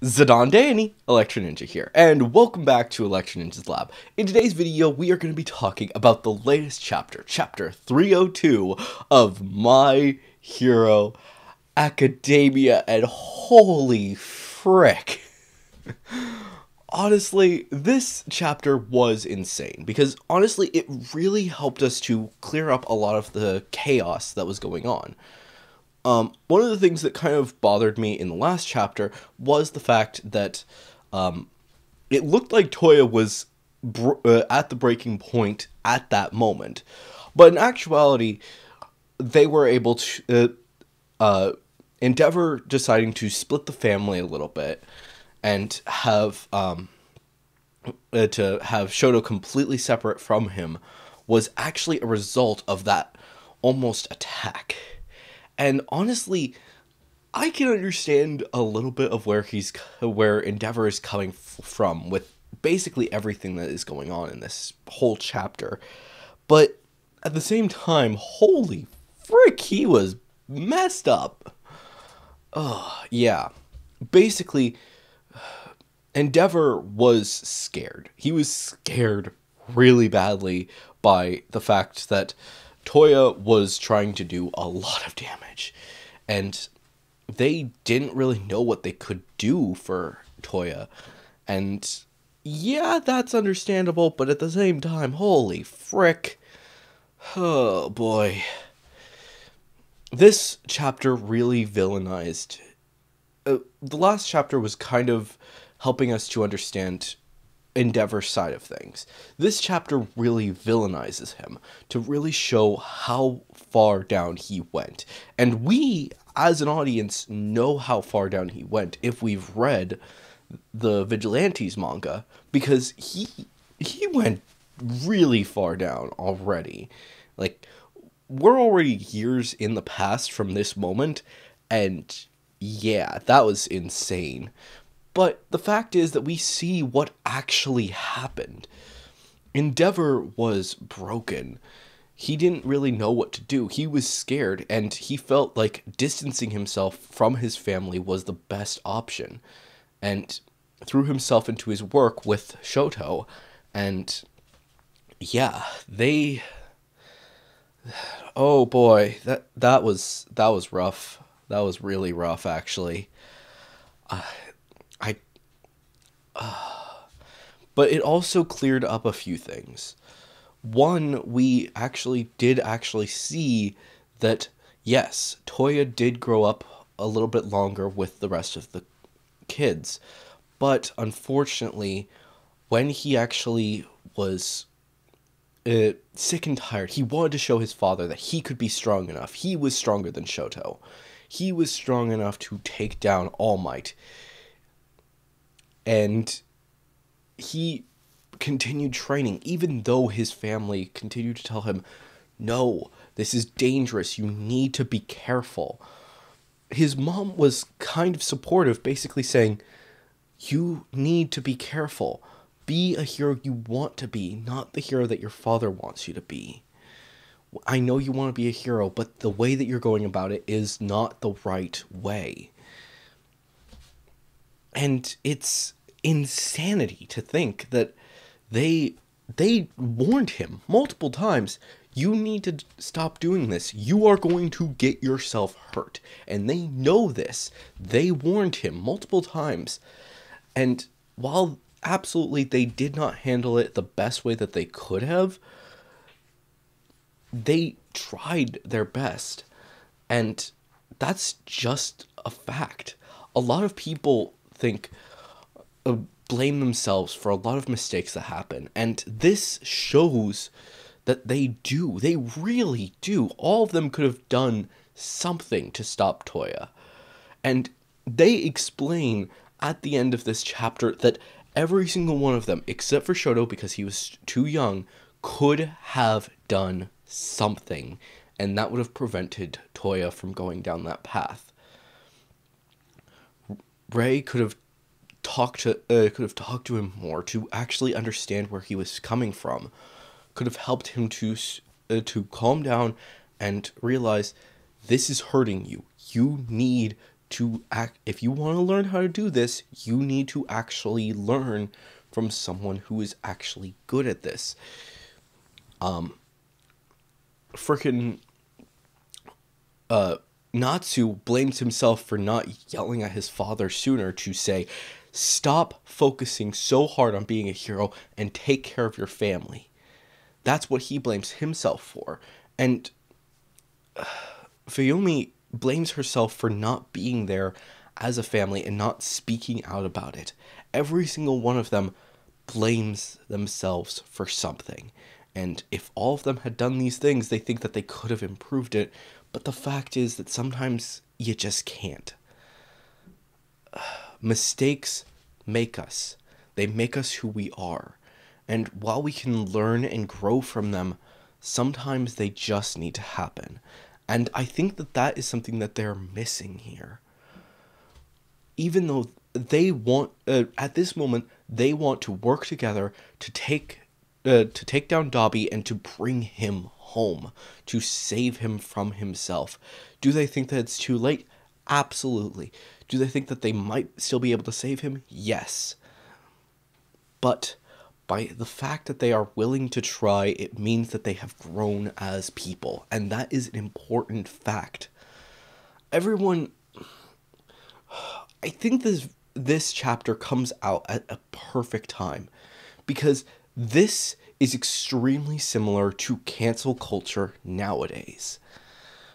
Zidane Danny, Electrininja here, and welcome back to Electrininja's Lab. In today's video, we are going to be talking about the latest chapter, chapter 302 of My Hero Academia, and holy frick. honestly, this chapter was insane because honestly, it really helped us to clear up a lot of the chaos that was going on. Um, one of the things that kind of bothered me in the last chapter was the fact that um, it looked like Toya was br- uh, at the breaking point at that moment, but in actuality, they were able to. Uh, uh, Endeavor deciding to split the family a little bit and have um, uh, to have Shoto completely separate from him was actually a result of that almost attack. And honestly, I can understand a little bit of where he's where Endeavor is coming f- from with basically everything that is going on in this whole chapter. But at the same time, holy frick, he was messed up. Oh, yeah. Basically, Endeavor was scared. He was scared really badly by the fact that Toya was trying to do a lot of damage. And they didn't really know what they could do for Toya. And yeah, that's understandable, but at the same time, holy frick. Oh boy. This chapter really villainized. Uh, the last chapter was kind of helping us to understand Endeavor's side of things. This chapter really villainizes him to really show how far down he went. And we, as an audience, know how far down he went if we've read the Vigilantes manga because he he went really far down already. Like we're already years in the past from this moment and yeah, that was insane. But the fact is that we see what actually happened. Endeavor was broken. He didn't really know what to do. He was scared, and he felt like distancing himself from his family was the best option. And threw himself into his work with Shoto. And yeah, they Oh boy, that that was that was rough. That was really rough actually. Uh, but it also cleared up a few things. One, we actually did actually see that, yes, Toya did grow up a little bit longer with the rest of the kids. But unfortunately, when he actually was uh, sick and tired, he wanted to show his father that he could be strong enough. He was stronger than Shoto. He was strong enough to take down All Might and he continued training even though his family continued to tell him no this is dangerous. You need to be careful. His mom was kind of supportive basically saying you need to be careful. Be a hero you want to be not the hero that your father wants you to be. I know you want to be a hero but the way that you're going about it is not the right way. And it's insanity to think that they they warned him multiple times you need to stop doing this. You are going to get yourself hurt. And they know this. They warned him multiple times. And while absolutely they did not handle it the best way that they could have they tried their best. And that's just a fact. A lot of people think Uh, blame themselves for a lot of mistakes that happen. And this shows that they do. They really do. All of them could have done something to stop Toya. And they explain at the end of this chapter that every single one of them, except for Shoto because he was too young, could have done something. And that would have prevented Toya from going down that path. Rei could have talked to uh, could have talked to him more to actually understand where he was coming from could have helped him to uh, to calm down and realize this is hurting you you need to act if you want to learn how to do this, you need to actually learn from someone who is actually good at this. Um freaking uh Natsu blames himself for not yelling at his father sooner to say, Stop focusing so hard on being a hero and take care of your family. That's what he blames himself for. And uh, Fuyumi blames herself for not being there as a family and not speaking out about it. Every single one of them blames themselves for something. And if all of them had done these things, they think that they could have improved it. But the fact is that sometimes you just can't. Mistakes make us, they make us who we are. And while we can learn and grow from them, sometimes they just need to happen. And I think that that is something that they're missing here. Even though they want, uh, at this moment, they want to work together to take, uh, to take down Dabi and to bring him home, to save him from himself. Do they think that it's too late? Absolutely. Do they think that they might still be able to save him? Yes. But by the fact that they are willing to try, it means that they have grown as people. And that is an important fact. Everyone. I think this this chapter comes out at a perfect time because this is extremely similar to cancel culture nowadays.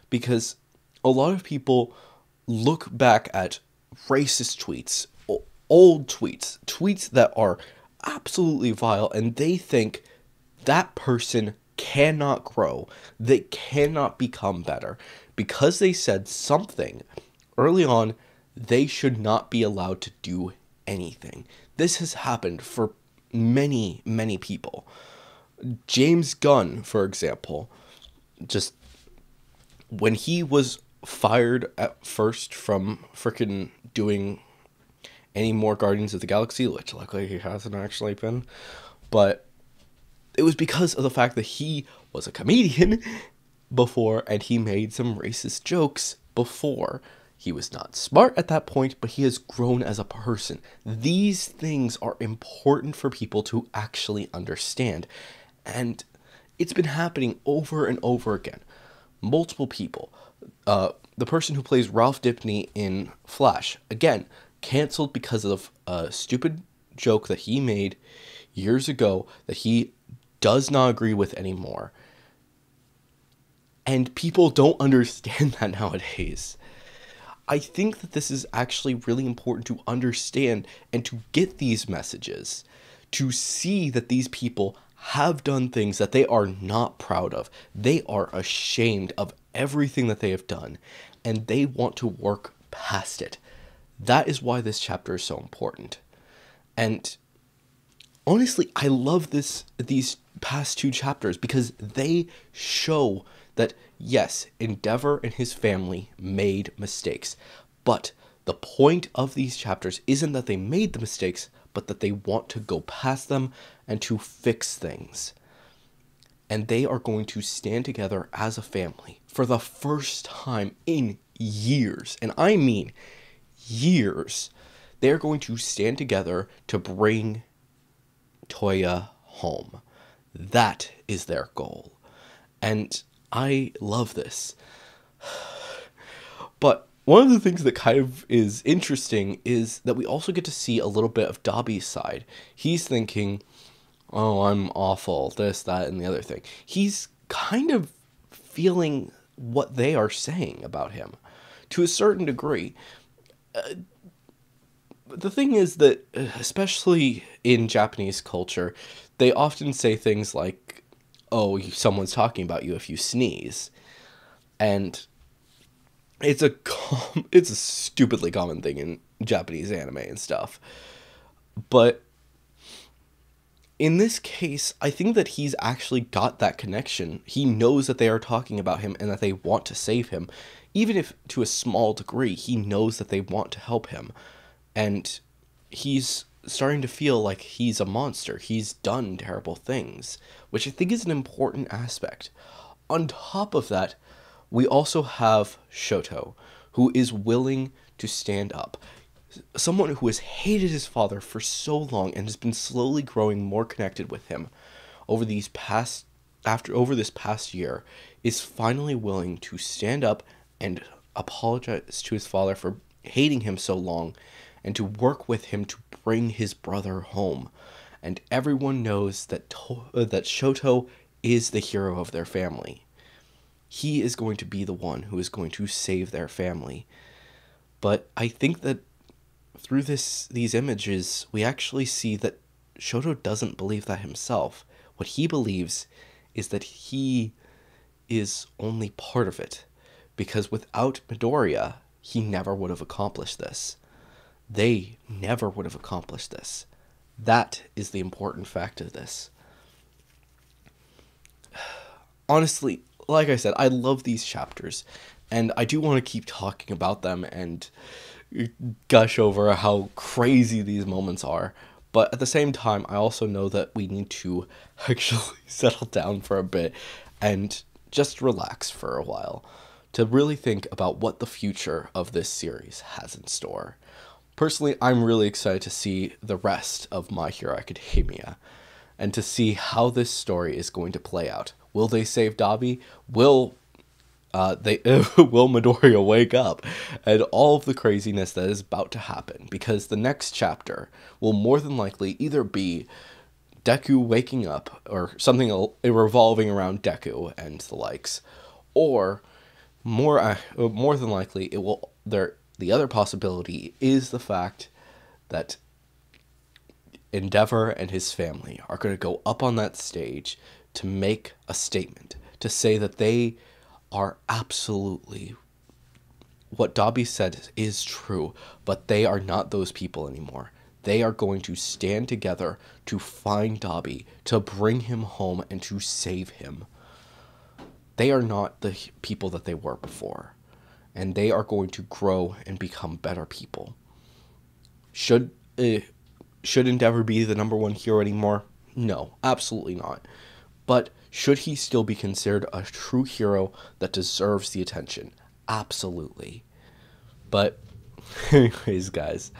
Because a lot of people look back at racist tweets, old tweets, tweets that are absolutely vile, and they think that person cannot grow, they cannot become better. Because they said something early on, they should not be allowed to do anything. This has happened for many, many people. James Gunn, for example, just when he was fired at first from freaking doing any more Guardians of the Galaxy, which luckily he hasn't actually been, but it was because of the fact that he was a comedian before and he made some racist jokes before. He was not smart at that point, but he has grown as a person. These things are important for people to actually understand. And it's been happening over and over again. Multiple people. Uh, the person who plays Ralph Dibny in Flash, again, canceled because of a stupid joke that he made years ago that he does not agree with anymore. And people don't understand that nowadays. I think that this is actually really important to understand and to get these messages, to see that these people have done things that they are not proud of. They are ashamed of everything that they have done and they want to work past it. That is why this chapter is so important. And honestly, I love this these past two chapters because they show that yes, Endeavor and his family made mistakes. But the point of these chapters isn't that they made the mistakes, but that they want to go past them and to fix things. And they are going to stand together as a family for the first time in years, and I mean years, they're going to stand together to bring Toya home. That is their goal. And I love this. But one of the things that kind of is interesting is that we also get to see a little bit of Dabi's side. He's thinking, oh, I'm awful, this, that, and the other thing. He's kind of feeling what they are saying about him to a certain degree. Uh, the thing is that, especially in Japanese culture, they often say things like, oh, someone's talking about you if you sneeze. And it's a com- it's a stupidly common thing in Japanese anime and stuff. But in this case, I think that he's actually got that connection. He knows that they are talking about him and that they want to save him. Even if to a small degree, he knows that they want to help him. And he's starting to feel like he's a monster. He's done terrible things, which I think is an important aspect. On top of that, we also have Shoto, who is willing to stand up. Someone who has hated his father for so long and has been slowly growing more connected with him over these past after over this past year is finally willing to stand up and apologize to his father for hating him so long and to work with him to bring his brother home. And everyone knows that to- uh, that Shoto is the hero of their family. He is going to be the one who is going to save their family. But I think that through this these images, we actually see that Shoto doesn't believe that himself. What he believes is that he is only part of it, because without Midoriya, he never would have accomplished this. They never would have accomplished this. That is the important fact of this. Honestly, like I said, I love these chapters, and I do want to keep talking about them and gush over how crazy these moments are. But at the same time, I also know that we need to actually settle down for a bit and just relax for a while to really think about what the future of this series has in store. Personally, I'm really excited to see the rest of My Hero Academia and to see how this story is going to play out. Will they save Dabi? Will uh, they will Midoriya wake up and all of the craziness that is about to happen because the next chapter will more than likely either be Deku waking up or something revolving around Deku and the likes, or more uh, more than likely it will there the other possibility is the fact that Endeavor and his family are going to go up on that stage to make a statement to say that they are absolutely what Dabi said is true, but they are not those people anymore. They are going to stand together to find Dabi, to bring him home, and to save him. They are not the people that they were before, and they are going to grow and become better people. Should uh, should Endeavor be the number one hero anymore? No, absolutely not. But should he still be considered a true hero that deserves the attention? Absolutely. But anyways, guys,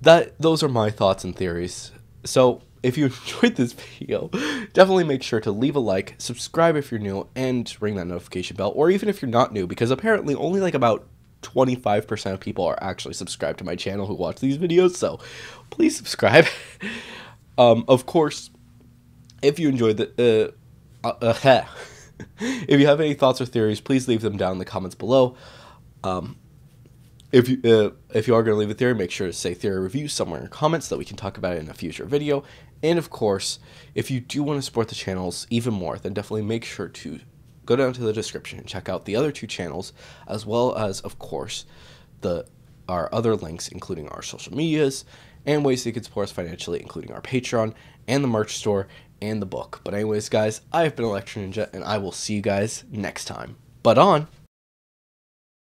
that those are my thoughts and theories. So, if you enjoyed this video, definitely make sure to leave a like, subscribe if you're new, and ring that notification bell, or even if you're not new, because apparently only like about 25% of people are actually subscribed to my channel who watch these videos, so please subscribe. um, of course, if you enjoyed the, uh, uh, uh if you have any thoughts or theories, please leave them down in the comments below. Um, if you uh, if you are going to leave a theory, make sure to say theory review somewhere in the comments so that we can talk about it in a future video. And of course, if you do want to support the channels even more, then definitely make sure to go down to the description and check out the other two channels, as well as, of course, the our other links, including our social medias and ways that you can support us financially, including our Patreon and the merch store and the book. But anyways, guys, I have been Electrininja, and I will see you guys next time. But on.